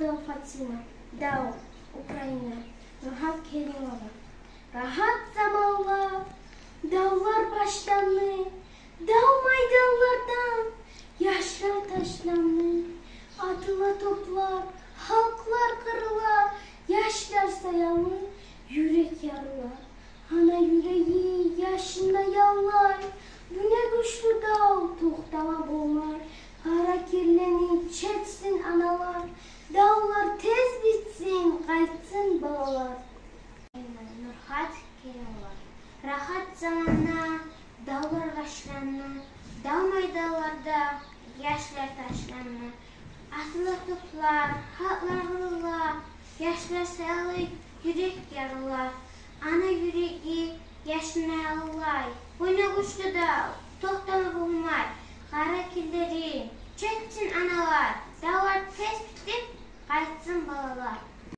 Dağda Fatima, Dağ, Ukrayna, Rahat Kerimova. Rahat zamanlar, dağlar başlandı, dağ meydanlardan, yaşlar taşlandı. Atıla toplar, halklar kırılar, yaşlar sayalı, yürek yarılar. Ana yüreği yaşında кетсін аналар даулар тез бітсін қайтсын балалар нұрхат керімұлы рахат заманна даулар шыранна дау майдаларда яшілер ташыранна асылы тұплар хатлар құрылар яшілер сайлай жүрек ярылар ана жүрегі яшына аллай ойнау күшті дау тоқтамы болмай dağlar, dağlar tez kaçsın balalar.